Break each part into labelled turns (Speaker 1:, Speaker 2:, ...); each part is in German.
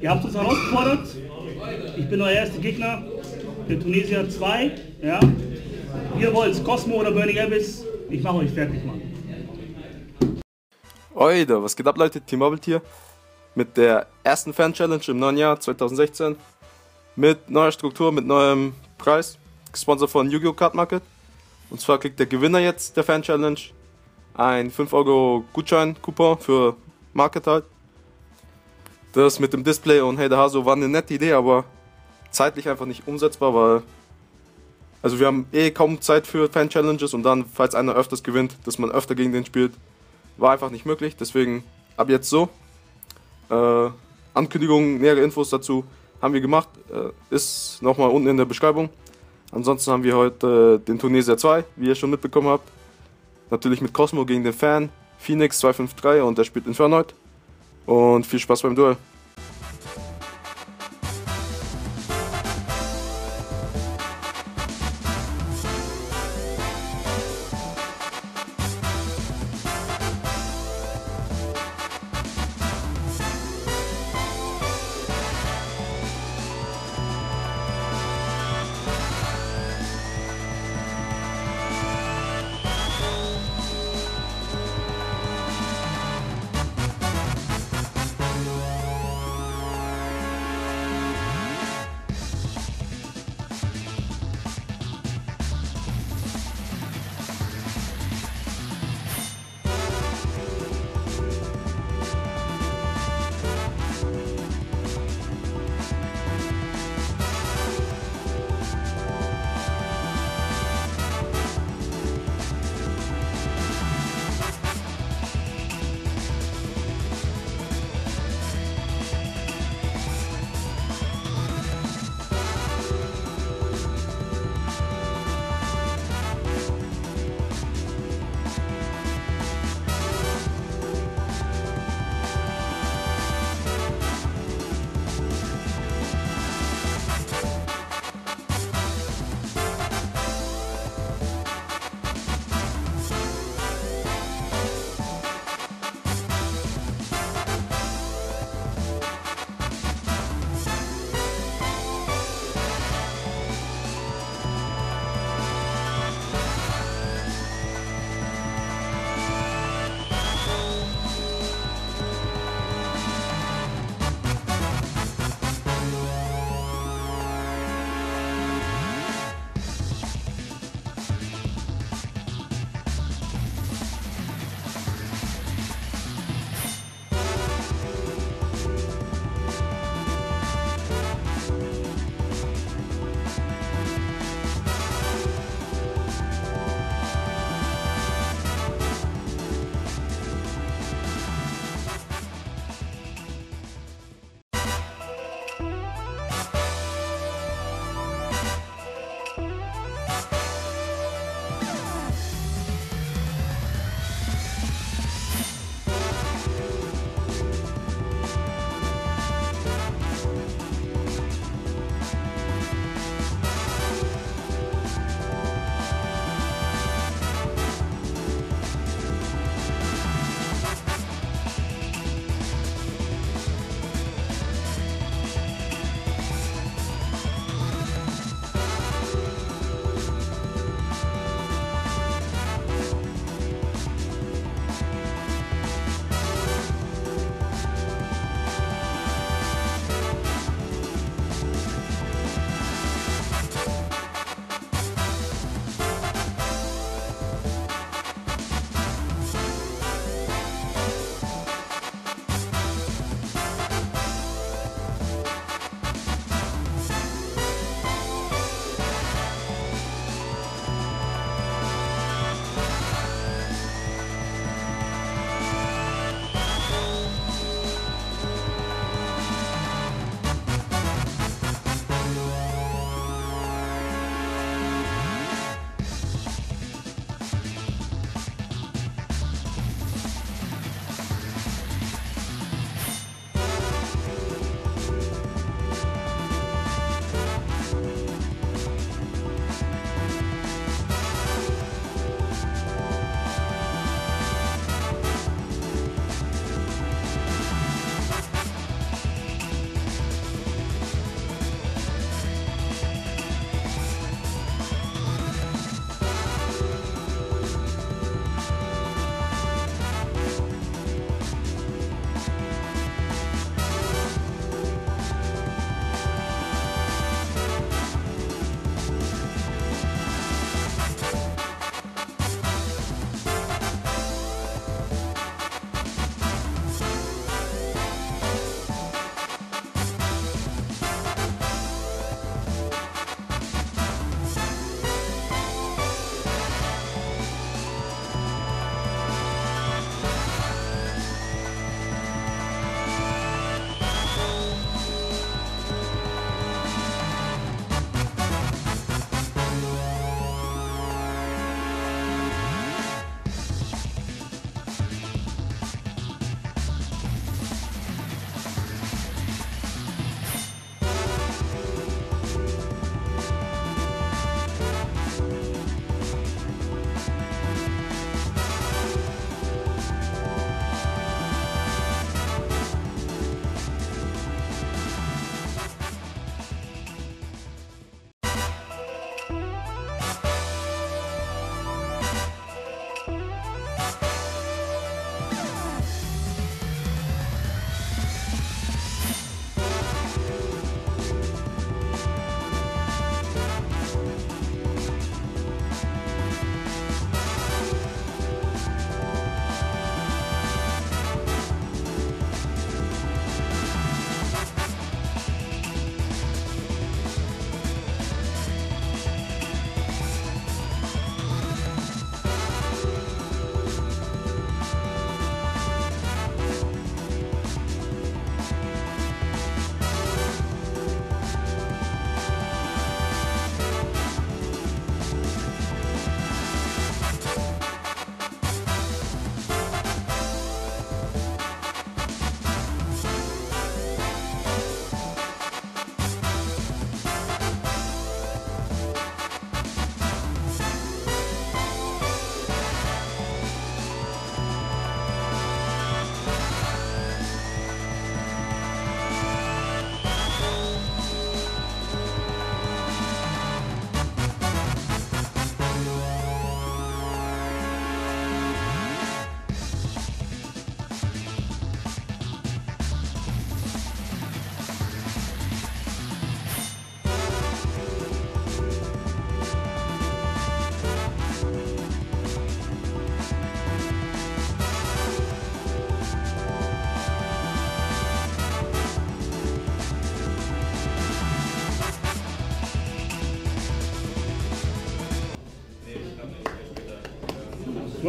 Speaker 1: Ihr habt uns herausgefordert. Ich bin euer erster Gegner. Der Tunesier 2. Ja. Ihr wollt Cosmo oder Burning Abyss. Ich mache euch fertig, Mann.
Speaker 2: Oida, was geht ab, Leute? Team Mobbelt hier. Mit der ersten Fan-Challenge im neuen Jahr 2016. Mit neuer Struktur, mit neuem Preis. Gesponsert von Yu-Gi-Oh! Card Market. Und zwar kriegt der Gewinner jetzt der Fan-Challenge ein 5 Euro Gutschein-Coupon für Market halt. Das mit dem Display und Hey der Haso war eine nette Idee, aber zeitlich einfach nicht umsetzbar, weil also wir haben eh kaum Zeit für Fan-Challenges und dann, falls einer öfters gewinnt, dass man öfter gegen den spielt, war einfach nicht möglich. Deswegen ab jetzt so. Äh, Ankündigungen, nähere Infos dazu haben wir gemacht. Äh, ist nochmal unten in der Beschreibung. Ansonsten haben wir heute äh, den Tunesier 2, wie ihr schon mitbekommen habt. Natürlich mit Cosmo gegen den Fan, Phoenix 253 und der spielt Infernoid. Und viel Spaß beim Duell.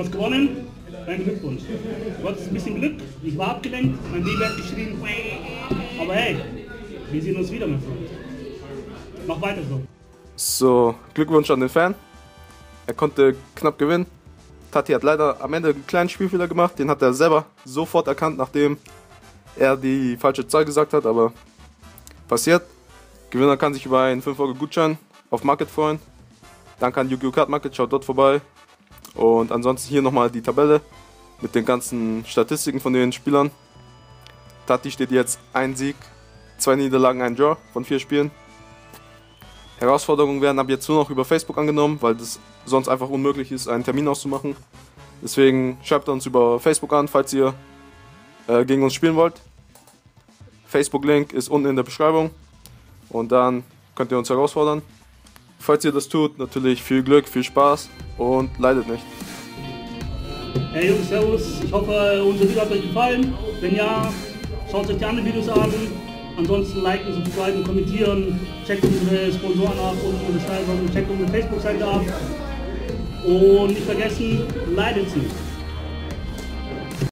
Speaker 1: Hast gewonnen. Dein Glückwunsch. Du hattest ein bisschen Glück. Ich war abgelenkt. Mein Baby hat geschrien. Aber hey, wir sehen uns wieder, mein Freund. Mach weiter so.
Speaker 2: So, Glückwunsch an den Fan. Er konnte knapp gewinnen. Tati hat leider am Ende einen kleinen Spielfehler gemacht. Den hat er selber sofort erkannt, nachdem er die falsche Zahl gesagt hat. Aber passiert. Gewinner kann sich über einen 5 Euro Gutschein auf Market freuen. Danke an Yu-Gi-Oh! Card Market, schaut dort vorbei. Und ansonsten hier nochmal die Tabelle mit den ganzen Statistiken von den Spielern. Tati steht jetzt ein Sieg, zwei Niederlagen, ein Draw von vier Spielen. Herausforderungen werden ab jetzt nur noch über Facebook angenommen, weil das sonst einfach unmöglich ist, einen Termin auszumachen. Deswegen schreibt uns über Facebook an, falls ihr äh, gegen uns spielen wollt. Facebook-Link ist unten in der Beschreibung und dann könnt ihr uns herausfordern. Falls ihr das tut, natürlich viel Glück, viel Spaß und leidet nicht.
Speaker 1: Hey Jungs, Servus. Ich hoffe, unser Video hat euch gefallen. Wenn ja, schaut euch die anderen Videos an. Ansonsten liken, subscriben, kommentieren. Checkt unsere Sponsoren ab und unsere Beschreibung. Checkt unsere Facebook-Seite ab. Und nicht vergessen, leidet nicht.